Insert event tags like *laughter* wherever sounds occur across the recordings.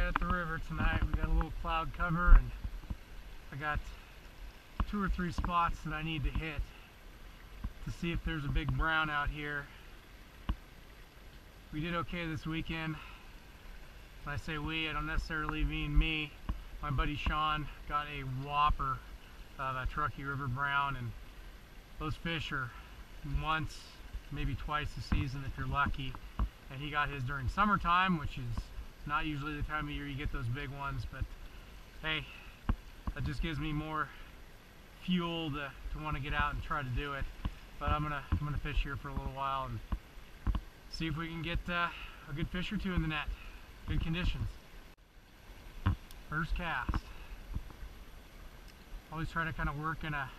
out at the river tonight. We got a little cloud cover and I got two or three spots that I need to hit to see if there's a big brown out here. We did okay this weekend. When I say we, I don't necessarily mean me. My buddy Sean got a whopper of a Truckee River Brown and those fish are once, maybe twice a season if you're lucky. And he got his during summertime, which is not usually the time of year you get those big ones, but hey, that just gives me more fuel to, to want to get out and try to do it. But I'm gonna I'm gonna fish here for a little while and see if we can get uh, a good fish or two in the net. Good conditions. First cast. Always try to kind of work in a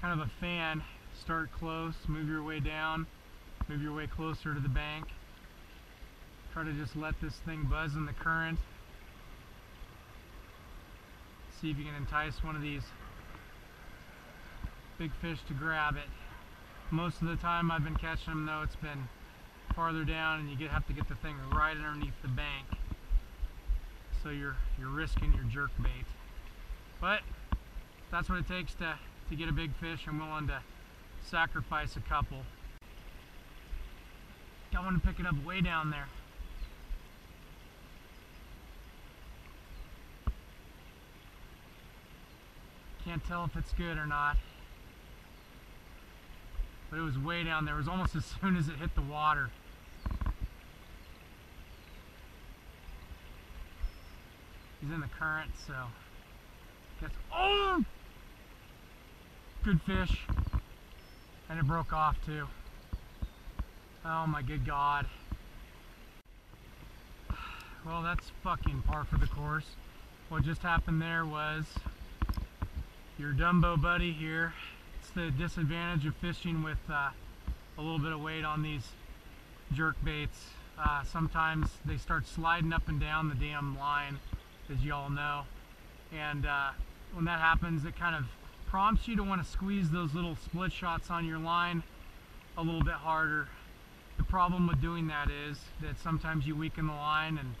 kind of a fan. Start close, move your way down, move your way closer to the bank. Try to just let this thing buzz in the current. See if you can entice one of these big fish to grab it. Most of the time I've been catching them though, it's been farther down and you get, have to get the thing right underneath the bank. So you're, you're risking your jerk bait. But that's what it takes to, to get a big fish. I'm willing to sacrifice a couple. I want to pick it up way down there. Can't tell if it's good or not. But it was way down there. It was almost *laughs* as soon as it hit the water. He's in the current, so guess oh good fish. And it broke off too. Oh my good god. *sighs* Well that's fucking par for the course. What just happened there was your Dumbo buddy here. It's the disadvantage of fishing with uh, a little bit of weight on these jerk baits. Uh, sometimes they start sliding up and down the damn line, as you all know. And uh, when that happens, it kind of prompts you to want to squeeze those little split shots on your line a little bit harder. The problem with doing that is that sometimes you weaken the line and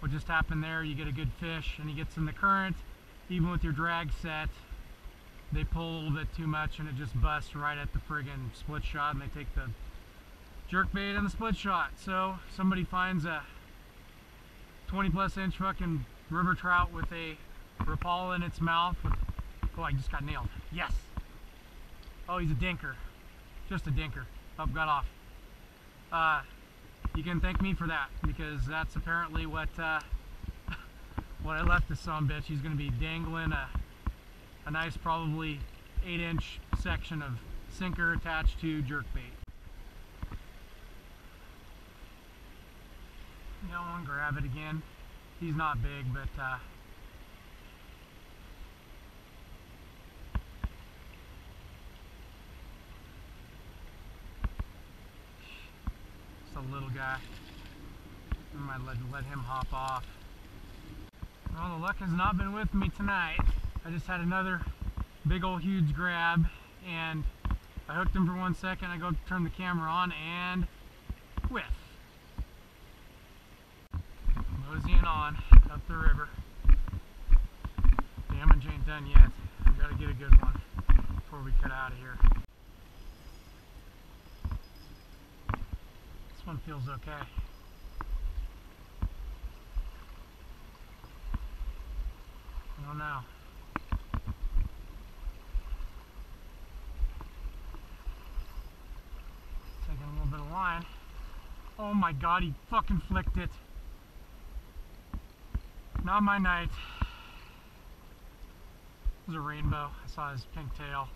what just happened there, you get a good fish and he gets in the current, even with your drag set, they pull a little bit too much and it just busts right at the friggin' split shot and they take the jerk bait and the split shot. So somebody finds a 20 plus inch fucking river trout with a Rapala in its mouth oh I just got nailed. Yes! Oh he's a dinker. Just a dinker. Oh, got off. Uh, you can thank me for that because that's apparently what uh, *laughs* what I left this son bitch. He's to be dangling a a nice probably 8 inch section of sinker attached to jerk bait. Don't grab it again. He's not big, but uh, just a little guy. I might let, let him hop off. Well, the luck has not been with me tonight. I just had another big old huge grab and I hooked him for one second. I go turn the camera on and whiff. Moseying on up the river. Damage ain't done yet. We gotta get a good one before we cut out of here. This one feels okay. I don't know. Taking a little bit of line. Oh my god, he fucking flicked it. Not my night. It was a rainbow. I saw his pink tail.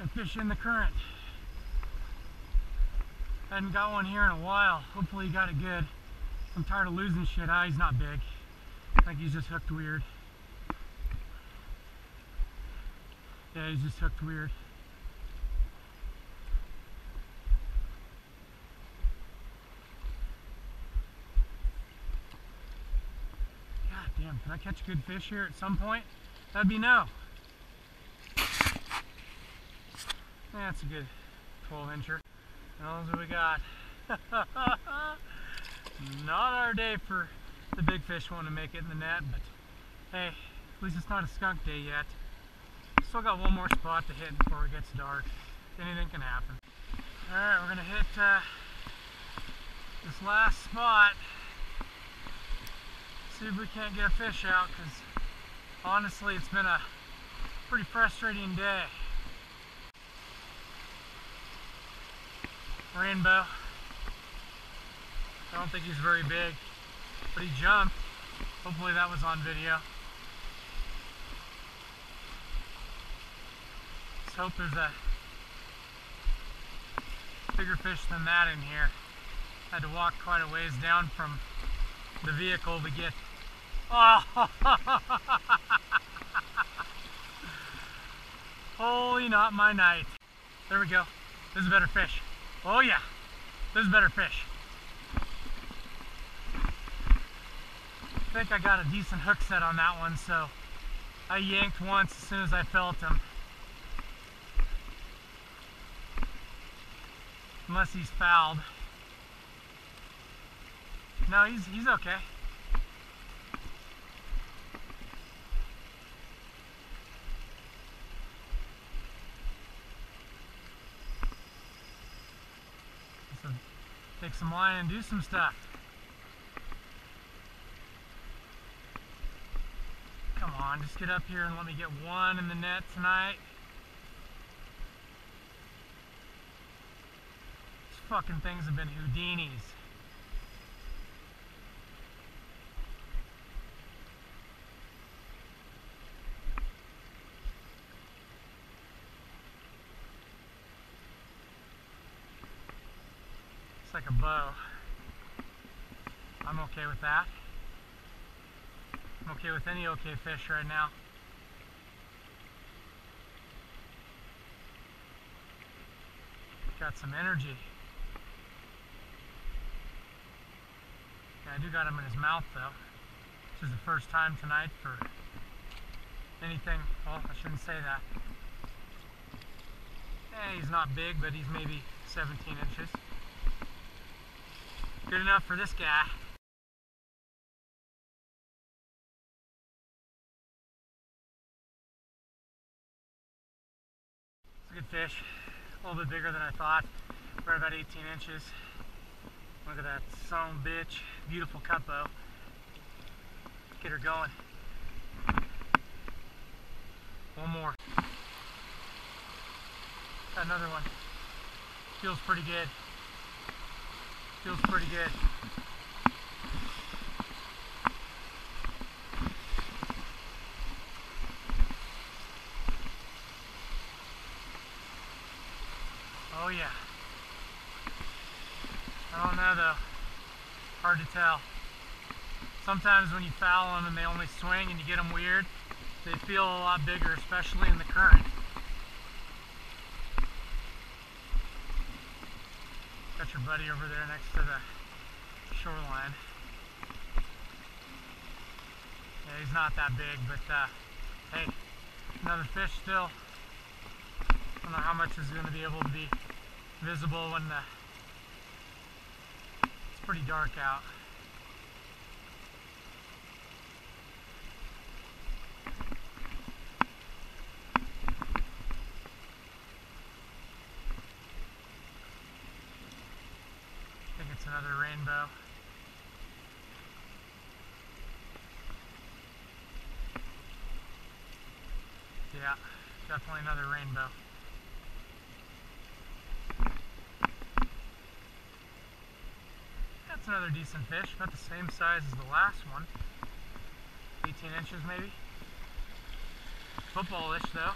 And fish in the current. Hadn't got one here in a while. Hopefully he got it good. I'm tired of losing shit. Ah, he's not big. I think he's just hooked weird. Yeah, he's just hooked weird. God damn, can I catch a good fish here at some point? That'd be no. That's a good 12 incher. That's what we got. *laughs* not our day for the big fish wanting to make it in the net, but hey, at least it's not a skunk day yet. Still got one more spot to hit before it gets dark. Anything can happen. Alright, we're gonna hit uh, this last spot. See if we can't get a fish out, because honestly it's been a pretty frustrating day. Rainbow. I don't think he's very big, but he jumped. Hopefully that was on video. Let's hope there's a bigger fish than that in here. Had to walk quite a ways down from the vehicle to get. Oh! *laughs* Holy not my night. There we go. This is a better fish. Oh yeah. This is a better fish. I think I got a decent hook set on that one, so I yanked once as soon as I felt him. Unless he's fouled. No, he's he's okay. So take some line and do some stuff. Come on, just get up here and let me get one in the net tonight. These fucking things have been Houdinis. Like a bow. I'm okay with that. I'm okay with any okay fish right now. Got some energy. Yeah, I do got him in his mouth though. This is the first time tonight for anything. Well, I shouldn't say that. Yeah, he's not big, but he's maybe 17 inches. Good enough for this guy. It's a good fish. A little bit bigger than I thought. Right about 18 inches. Look at that son bitch. Beautiful cut bow. Get her going. One more. Another one. Feels pretty good. Feels pretty good. Oh yeah. I don't know though. Hard to tell. Sometimes when you foul them and they only swing and you get them weird, they feel a lot bigger, especially in the current. Got your buddy over there next to the shoreline. Yeah, he's not that big, but uh, hey, another fish still. I don't know how much is going to be able to be visible when the it's pretty dark out. I think it's another rainbow. Yeah, definitely another rainbow. That's another decent fish, about the same size as the last one. 18 inches maybe. Footballish though.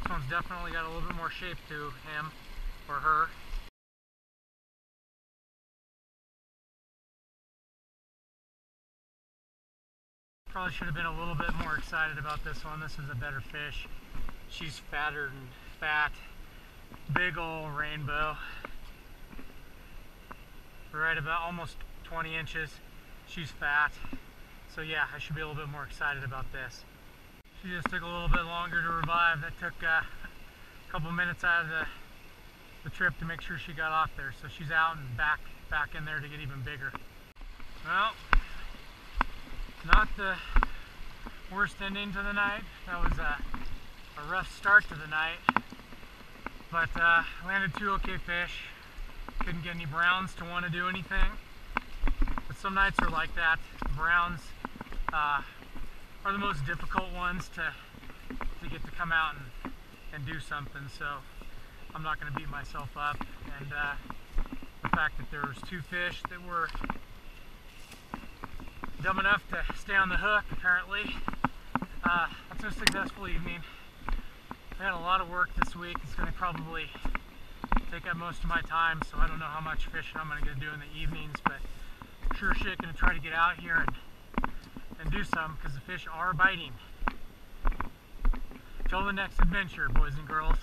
This one's definitely got a little bit more shape to him or her. Probably should have been a little bit more excited about this one. This is a better fish. She's fatter than fat. Big old rainbow. Right about almost 20 inches. She's fat. So yeah, I should be a little bit more excited about this. She just took a little bit longer to revive. That took uh, a couple minutes out of the, the trip to make sure she got off there. So she's out and back back in there to get even bigger. Well, not the worst ending to the night. That was a, a rough start to the night. But uh, landed two okay fish. Couldn't get any browns to want to do anything. But some nights are like that. Browns uh, are the most difficult ones to, to get to come out and, and do something. So I'm not going to beat myself up. And uh, the fact that there was two fish that were dumb enough to stay on the hook, apparently. Uh, that's a successful evening. I had a lot of work this week. It's going to probably take up most of my time, so I don't know how much fishing I'm going to do in the evenings, but sure shit going to try to get out here and, and do some because the fish are biting. Till the next adventure, boys and girls.